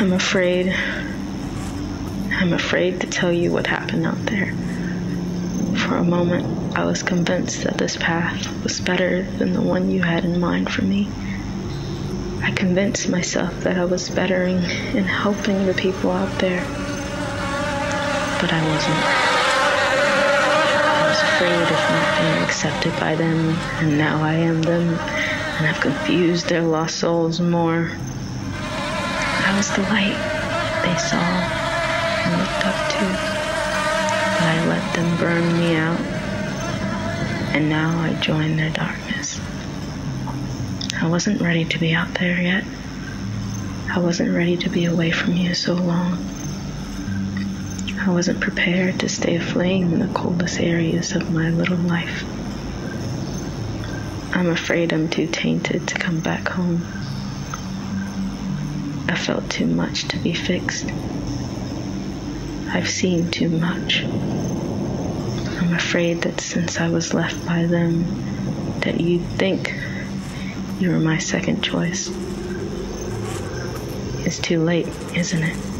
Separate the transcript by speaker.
Speaker 1: I'm afraid. I'm afraid to tell you what happened out there. For a moment, I was convinced that this path was better than the one you had in mind for me. I convinced myself that I was bettering and helping the people out there. But I wasn't. I was afraid of not being accepted by them, and now I am them, and I've confused their lost souls more. Was the light they saw and looked up to, but I let them burn me out, and now I join their darkness. I wasn't ready to be out there yet. I wasn't ready to be away from you so long. I wasn't prepared to stay aflame in the coldest areas of my little life. I'm afraid I'm too tainted to come back home. I felt too much to be fixed. I've seen too much. I'm afraid that since I was left by them, that you'd think you were my second choice. It's too late, isn't it?